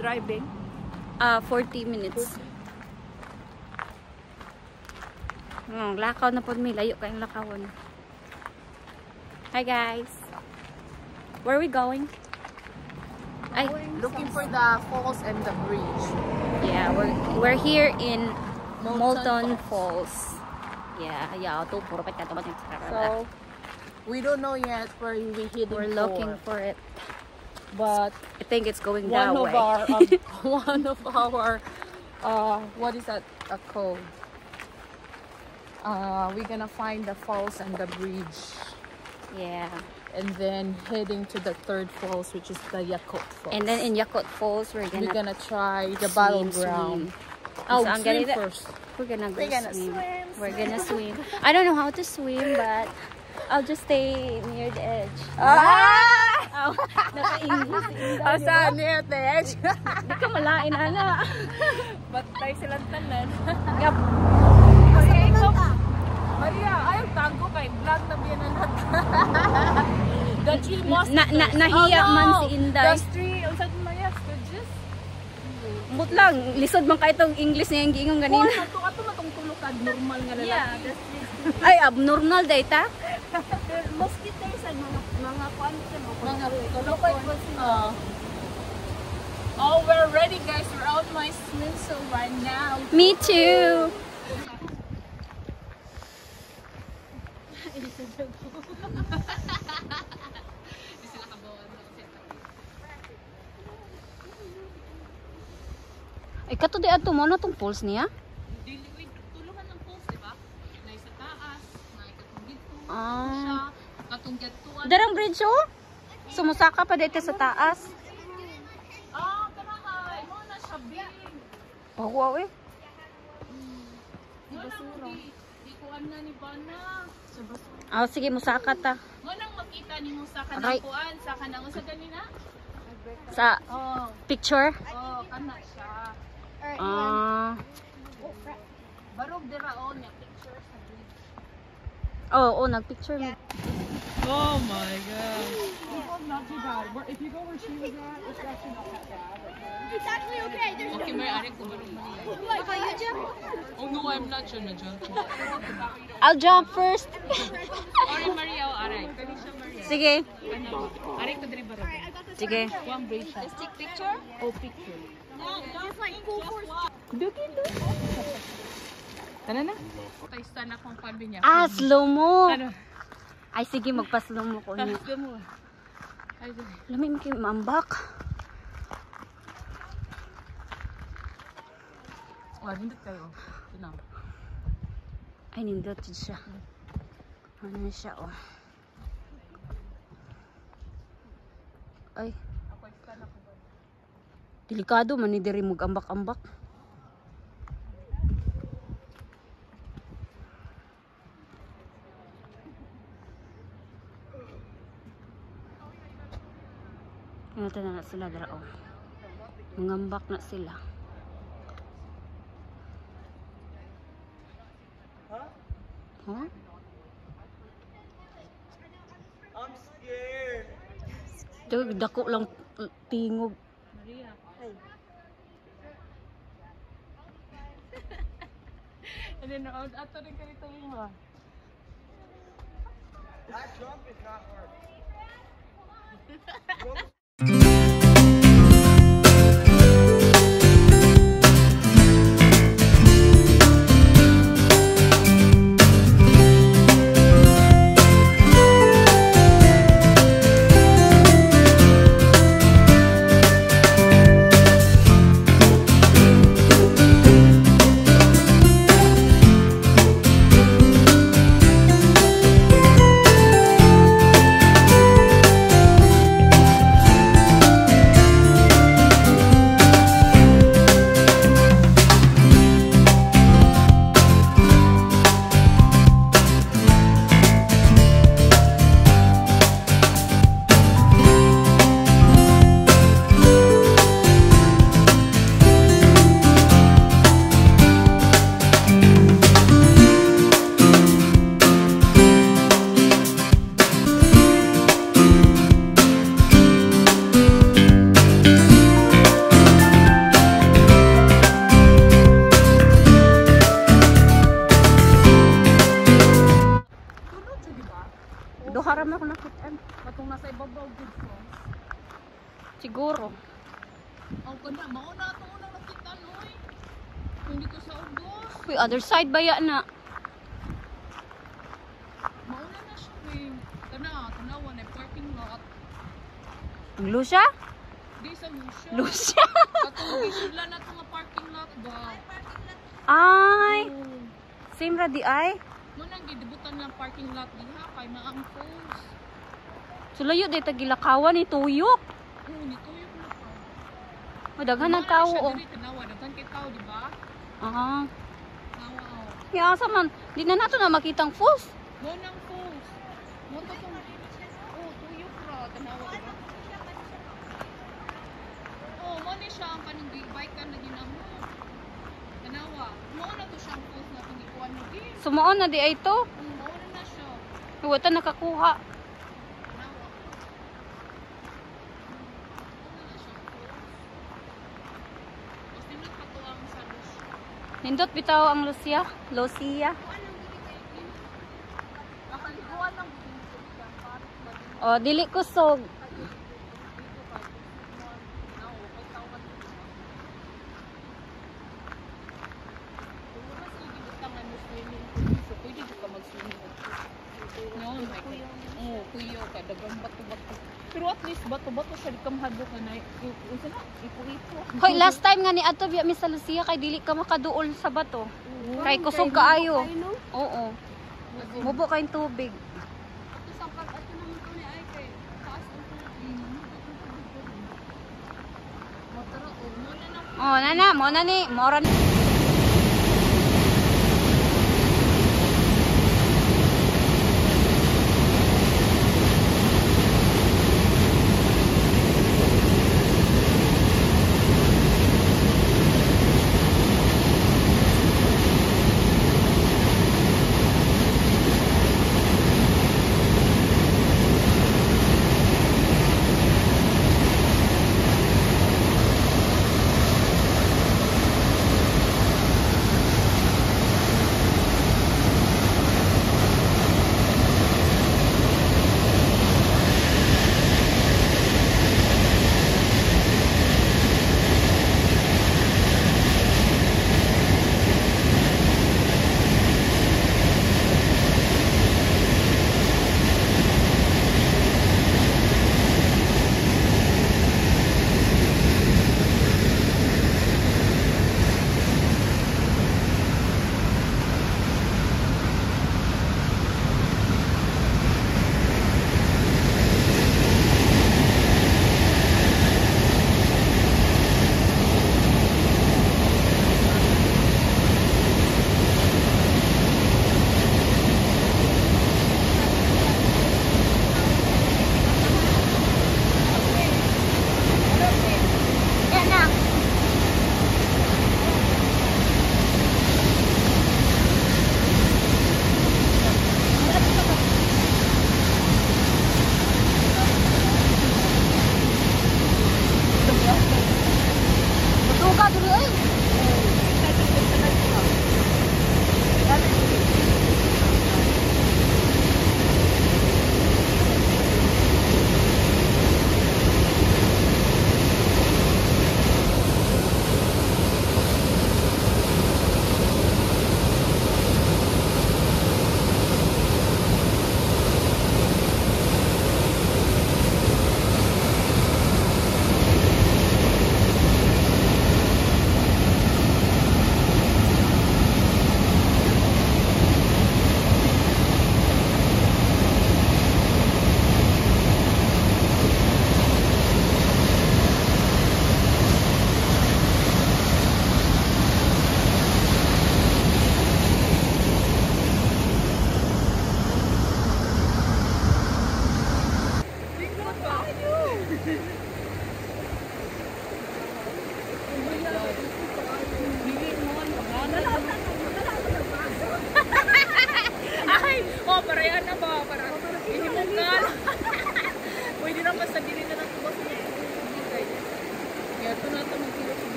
minutes ra ba driving? Ah, 40 minutes. Oh, lakaw na po may layo kayong lakawon. Hi guys. Where are we going? Ay, Looking for the falls and the bridge. yeah, we're we're here in Molton Molton Falls. Yeah, yeah, to puro pa kato So, we don't know yet where we heading we're looking for it. But I think it's going that one of way. our um, one of our uh what is that uh, called? Uh, we're gonna find the falls and the bridge, yeah. and then heading to the third falls, which is the Yakut Falls. And then in Yakut Falls, we're gonna, we're gonna try the swim, battleground. swim. Oh, Saan swim ganito? first. We're gonna go We're gonna swim. swim, We're gonna swim. I don't know how to swim, but I'll just stay near the edge. Ah! Oh, naka-English. Asa near the edge. Hindi ka malain, ana. But tayo silang tanan. Yup. Maria, ayaw tago kay vlog na biyan na The tree must Na, na, nahiya Oh, no. man si Inday. The tree, unsa din Maria, stages. But lang, lisod man ka itong English niya yung giingong ganina. Ato ato na tong tulokad normal nga lalaki. Yeah, that's it. Ay, mga mga kuan sa Mga. Oh. Oh, we're ready guys. We're out my swim so right now. Me too. Ay, kato di ato mo na tong pulse niya? Dili tulungan ng post, di ba? Na sa taas, na ikatong dito. Ah. Darang bridge oh. Sumusaka pa dito sa taas. Ah, kanahay. Mo na siya big. Oh, wow eh. Mo na di, na ni Bana. Oh, sige, musaka ta. Mo nang makita ni mo sa Aray. kanang kuan, sa kanang sa ganina. Sa Oh, picture. oh, kana siya. Ah. Barog dira on niya picture sa bridge. Oh, oh, nagpicture mo. Oh my god. This Not too bad. If you go where she was at, it's actually not that bad. Uh, it's actually okay. There's Okay, may ari ko barong Maria. like you oh, jump. Oh no, I'm not sure na jump. I'll jump first. Ari Maria, oh, aray. Kani siya Maria. Sige. Ano? Ari ko diri barong. Sige. One bridge siya. Take picture. Oh, picture. Just like full force. Tara na. Tay stand akong pabi niya. Ah, slow mo. Ano? Ay, sige, magpa-slow mo ko niya. Gusto mo. Ay, dali. Lamig kayo maambak. Oh, nindot kayo. Na. Ay, nindot yun siya. Ano na siya, oh. Ay. Delikado man ni diri mag ambak-ambak. Ingatan na na sila dara oh. Mangambak na sila. Huh? I'm scared. Dako dako lang tingog. Maria. And then, uh, ato rin ka rito mga. That jump is not hard. Siguro. Ang kana, mauna ito unang nakita, noy. Kung dito sa Ugos. Uy, other side ba yan na? Mauna na siya, eh. Kana, tanawa na parking lot. Ang Lucia? Di sa Lucia. Lucia? Katong sila na ito nga parking lot ba? Ay, Oo. same ra di ay. Mo nang gidebutan ng parking lot diha kay maang post. Sulayo di tagilakawan ni tuyok. Oo, ni tuyok na pa. O daghan ng tao oh. Daghan kay tao, di ba? Aha. Oh. Ya asa man, di na nato na makitang falls. Mo nang post. Mo to tong Oh, tuyok ra tanawa di ba? Oh, mo ni siya ang kanang bike kan na ginamo. Tanawa. Mo na to siyang post na pinikuan mo. Sumuon na di ay to. Mm, Mo na na siya. Wala nakakuha. Tanawa. Mo na siya post. Mas nindot pa to ang sa Lucia. Nindot bitaw ang Lucia. Lucia. Nakaliguan ng bukid siya. Parang ba O, dili kusog. Oh, kuyo ka dagang bato-bato. Pero at least bato-bato sa kamhado ka na. Unsa na? Ipo-ipo. Hoy, last time nga ni ato biya mi sa Lucia kay dili ka makaduol sa bato. Kay kusog kaayo. Oo. Mubo kay tubig. Oh, nana, mo na ni, mora ni.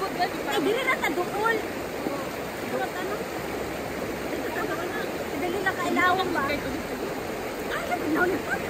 Pagod ba? Ay, dili na tadukol. Dapat? Dito na. Dili na kailawang ba? Ay, naglaw na.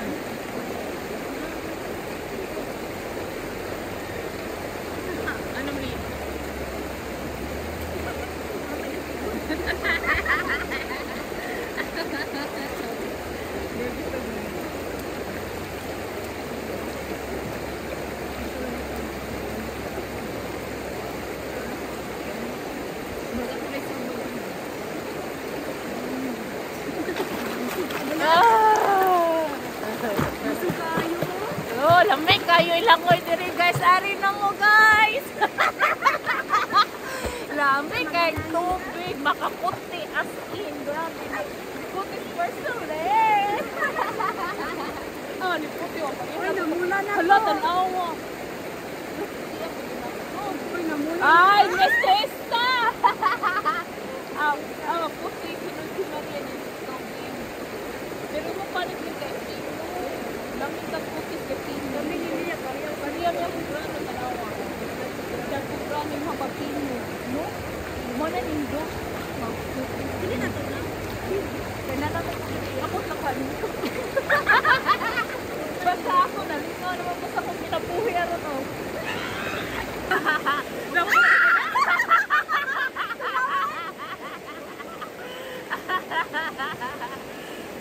Ako nakali ko. Basta ako nalingaw naman basta kung kinapuhi ano to. Napuhi!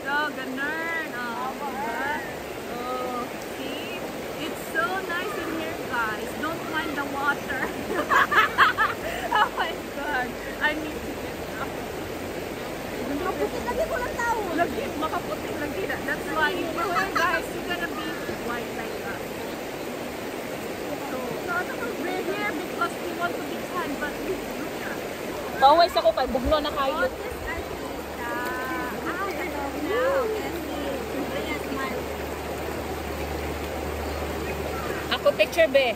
so, ganun. Paway sa ko kay bugno na kayo. Ako picture be.